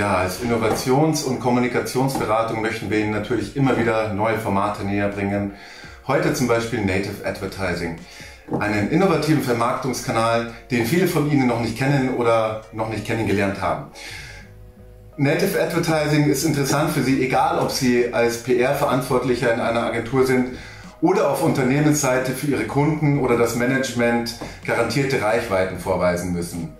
Ja, als Innovations- und Kommunikationsberatung möchten wir Ihnen natürlich immer wieder neue Formate näher bringen. Heute zum Beispiel Native Advertising. Einen innovativen Vermarktungskanal, den viele von Ihnen noch nicht kennen oder noch nicht kennengelernt haben. Native Advertising ist interessant für Sie, egal ob Sie als PR-Verantwortlicher in einer Agentur sind oder auf Unternehmensseite für Ihre Kunden oder das Management garantierte Reichweiten vorweisen müssen.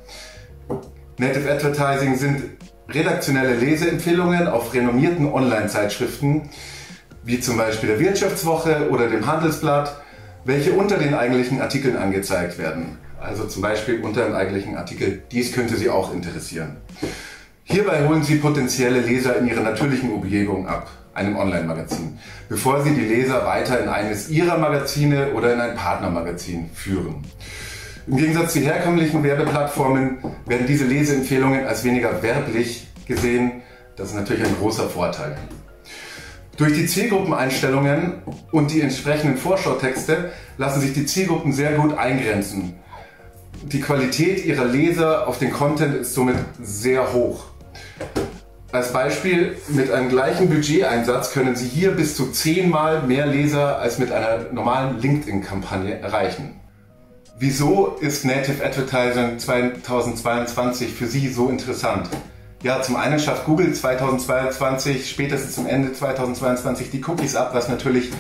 Native Advertising sind redaktionelle Leseempfehlungen auf renommierten Online-Zeitschriften, wie zum Beispiel der Wirtschaftswoche oder dem Handelsblatt, welche unter den eigentlichen Artikeln angezeigt werden. Also zum Beispiel unter dem eigentlichen Artikel. Dies könnte Sie auch interessieren. Hierbei holen Sie potenzielle Leser in ihrer natürlichen Umgebung ab, einem Online-Magazin, bevor Sie die Leser weiter in eines Ihrer Magazine oder in ein Partnermagazin führen. Im Gegensatz zu herkömmlichen Werbeplattformen werden diese Leseempfehlungen als weniger werblich gesehen. Das ist natürlich ein großer Vorteil. Durch die Zielgruppeneinstellungen und die entsprechenden Vorschautexte lassen sich die Zielgruppen sehr gut eingrenzen. Die Qualität ihrer Leser auf den Content ist somit sehr hoch. Als Beispiel, mit einem gleichen Budgeteinsatz können Sie hier bis zu zehnmal mehr Leser als mit einer normalen LinkedIn-Kampagne erreichen. Wieso ist Native Advertising 2022 für Sie so interessant? Ja, zum einen schafft Google 2022, spätestens zum Ende 2022, die Cookies ab, was natürlich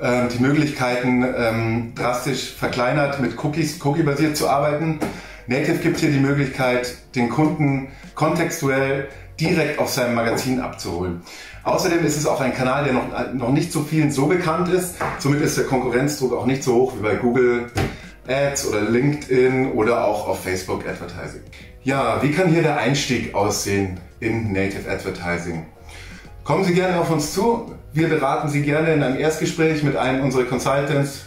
ähm, die Möglichkeiten ähm, drastisch verkleinert, mit Cookies, Cookie-basiert zu arbeiten. Native gibt hier die Möglichkeit, den Kunden kontextuell direkt auf seinem Magazin abzuholen. Außerdem ist es auch ein Kanal, der noch, noch nicht so vielen so bekannt ist. Somit ist der Konkurrenzdruck auch nicht so hoch wie bei Google Ads oder LinkedIn oder auch auf Facebook Advertising. Ja, wie kann hier der Einstieg aussehen in Native Advertising? Kommen Sie gerne auf uns zu. Wir beraten Sie gerne in einem Erstgespräch mit einem unserer Consultants.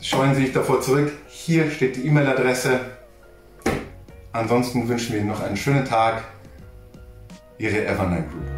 Scheuen Sie sich davor zurück. Hier steht die E-Mail-Adresse. Ansonsten wünschen wir Ihnen noch einen schönen Tag. Ihre Evernight Group.